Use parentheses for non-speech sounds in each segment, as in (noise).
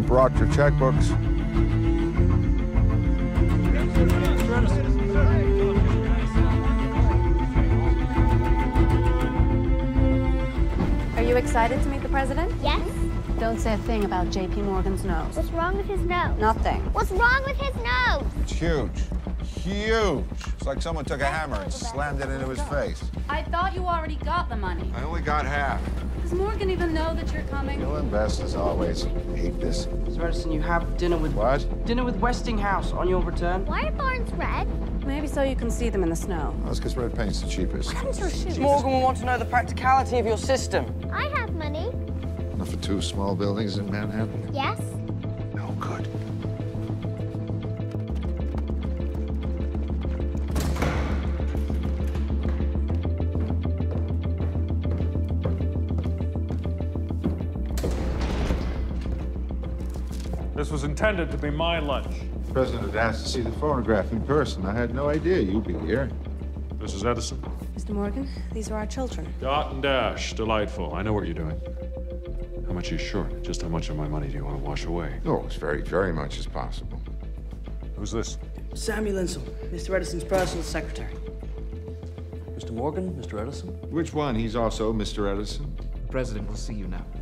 I you brought your checkbooks. Are you excited to meet the president? Yes? Don't say a thing about JP Morgan's nose. What's wrong with his nose? Nothing. What's wrong with his nose? It's huge. Huge. It's like someone took a hammer and slammed it into his face. I thought you already got the money. I only got half. Does Morgan even know that you're coming? You'll invest as always. Hate this. Mr. Edison, you have dinner with What? dinner with Westinghouse on your return. Why are barns red? Maybe so you can see them in the snow. That's because red paint's the cheapest. Morgan will want to know the practicality of your system. I have money. Enough for two small buildings in Manhattan? Yes? This was intended to be my lunch. The president had asked to see the phonograph in person. I had no idea you'd be here. Mrs. Edison. Mr. Morgan, these are our children. Dot and dash. Delightful. I know what you're doing. How much are you short? Just how much of my money do you want to wash away? Oh, as very, very much as possible. Who's this? Samuel Insull, Mr. Edison's personal secretary. Mr. Morgan, Mr. Edison? Which one? He's also Mr. Edison. The president will see you now. Now,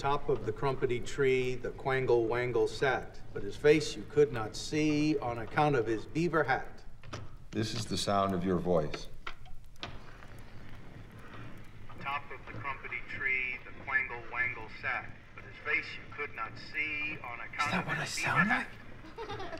top of the crumpety tree, the quangle wangle sat, but his face you could not see on account of his beaver hat. this is the sound of your voice. Top of the crumpety tree, the quangle wangle sat, but his face you could not see on account of his beaver hat. Is that what I sound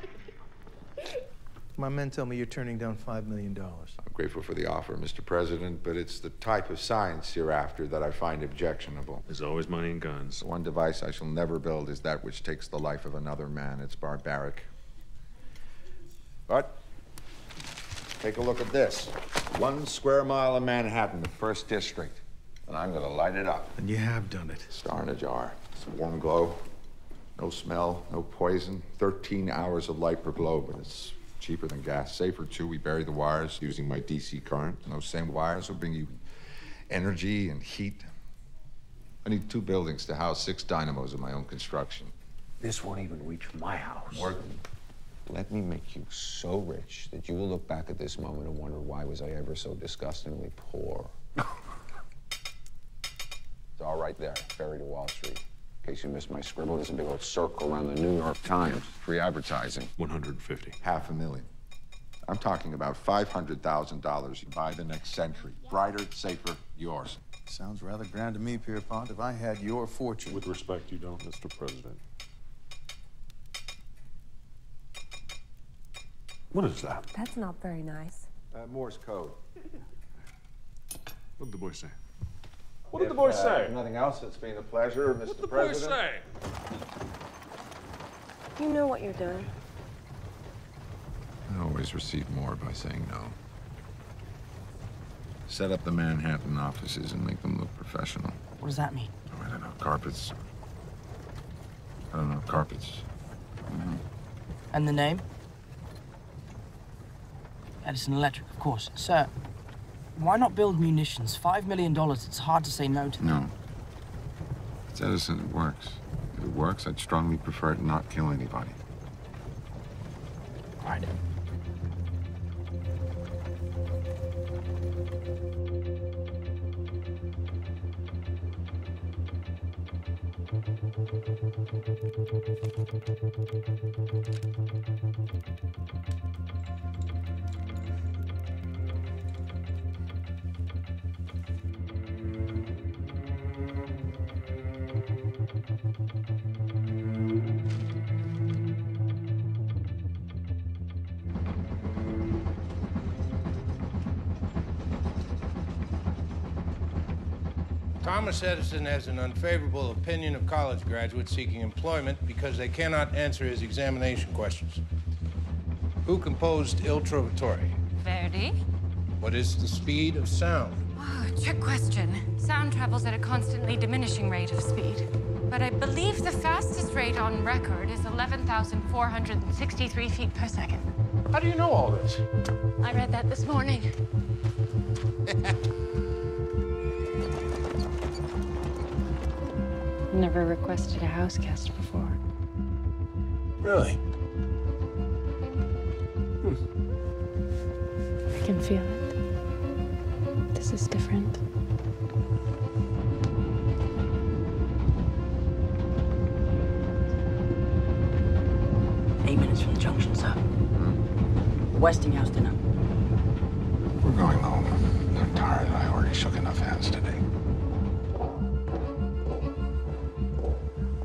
hat. (laughs) My men tell me you're turning down $5 million. I'm grateful for the offer, Mr. President, but it's the type of science you're after that I find objectionable. There's always money and guns. The one device I shall never build is that which takes the life of another man. It's barbaric. But take a look at this. One square mile of Manhattan, the first district. And I'm gonna light it up. And you have done it. Star in a jar. It's a warm glow. No smell, no poison. 13 hours of light per globe, and it's cheaper than gas. Safer, too. We bury the wires using my DC current. And those same wires will bring you energy and heat. I need two buildings to house six dynamos of my own construction. This won't even reach my house. Morgan, Let me make you so rich that you will look back at this moment and wonder why was I ever so disgustingly poor. (laughs) it's all right there, buried to Wall Street. In case you missed my scribble, there's a big old circle around the New York Times. Free advertising. 150. half a million. I'm talking about $500,000 you buy the next century. Brighter, safer, yours. Sounds rather grand to me, Pierpont. If I had your fortune. With respect, you don't, Mr. President. What is that? That's not very nice. Uh, Morse code. What did the boy say? What did the boy uh, say? Nothing else, it's been a pleasure, Mr. What did the boy President. say? You know what you're doing. I always receive more by saying no. Set up the Manhattan offices and make them look professional. What does that mean? Oh, I don't know, carpets. I don't know, carpets. Mm-hmm. And the name? Edison Electric, of course. Sir, why not build munitions? Five million dollars, it's hard to say no to. No. It's Edison, it works. If it works, I'd strongly prefer it not kill anybody. Right. Thomas Edison has an unfavorable opinion of college graduates seeking employment because they cannot answer his examination questions. Who composed Il Trovatore? Verdi? What is the speed of sound? Trick question. Sound travels at a constantly diminishing rate of speed. But I believe the fastest rate on record is 11,463 feet per second. How do you know all this? I read that this morning. (laughs) Never requested a house guest before. Really? I can feel it. This is different. Eight minutes from the junction, sir. The Westinghouse dinner. We're going home. I'm tired. I already shook enough hands today.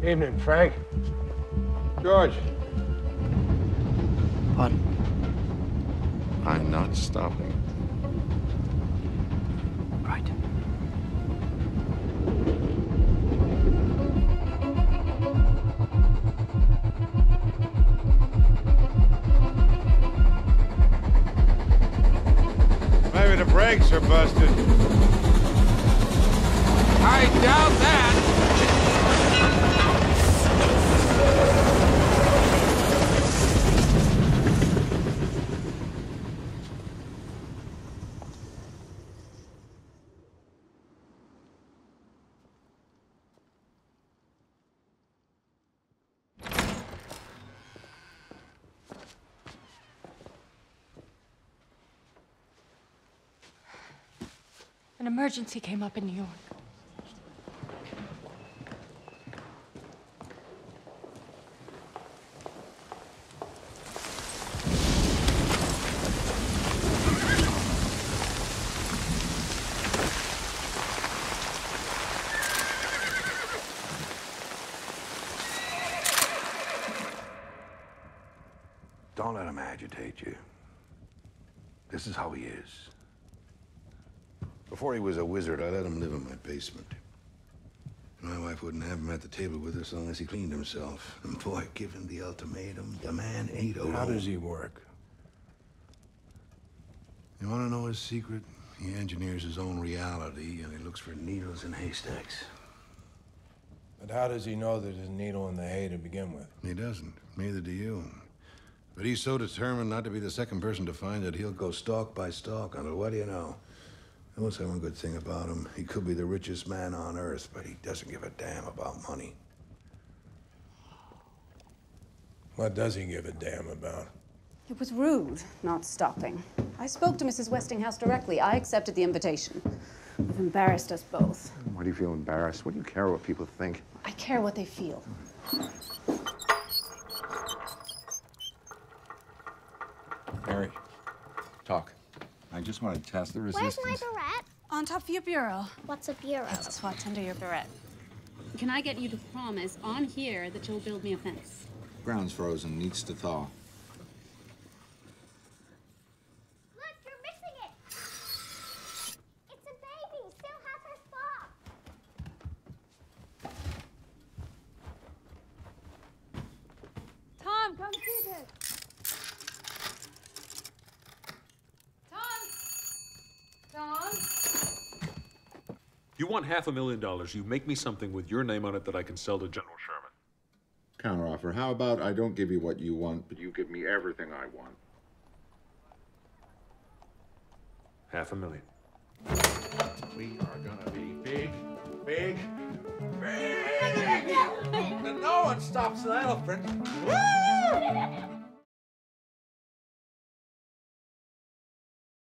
Evening, Frank. George. Pardon? I'm not stopping. Right. Maybe the brakes are busted. I doubt that. An emergency came up in New York. Don't let him agitate you. This is how he is. Before he was a wizard, I let him live in my basement. My wife wouldn't have him at the table with us unless he cleaned himself. And boy, given the ultimatum, the man ain't alone. How does he work? You want to know his secret? He engineers his own reality, and he looks for needles in haystacks. But how does he know there's a needle in the hay to begin with? He doesn't. Neither do you. But he's so determined not to be the second person to find it, he'll go stalk by stalk on it. What do you know? I will say one good thing about him. He could be the richest man on earth, but he doesn't give a damn about money. What does he give a damn about? It was rude not stopping. I spoke to Mrs. Westinghouse directly. I accepted the invitation. You've embarrassed us both. Why do you feel embarrassed? What do you care what people think? I care what they feel. Mary, talk. I just want to test the resistance. Where's my beret? On top of your bureau. What's a bureau? It's what's under your beret. Can I get you to promise on here that you'll build me a fence? Ground's frozen, needs to thaw. Look, you're missing it. It's a baby. Still has her spot. Tom, come see this. Tom? Tom? You want half a million dollars, you make me something with your name on it that I can sell to General Sherman. Counteroffer. How about I don't give you what you want, but you give me everything I want? Half a million. We are gonna be big, big, big! And no one stops an elephant. Woo!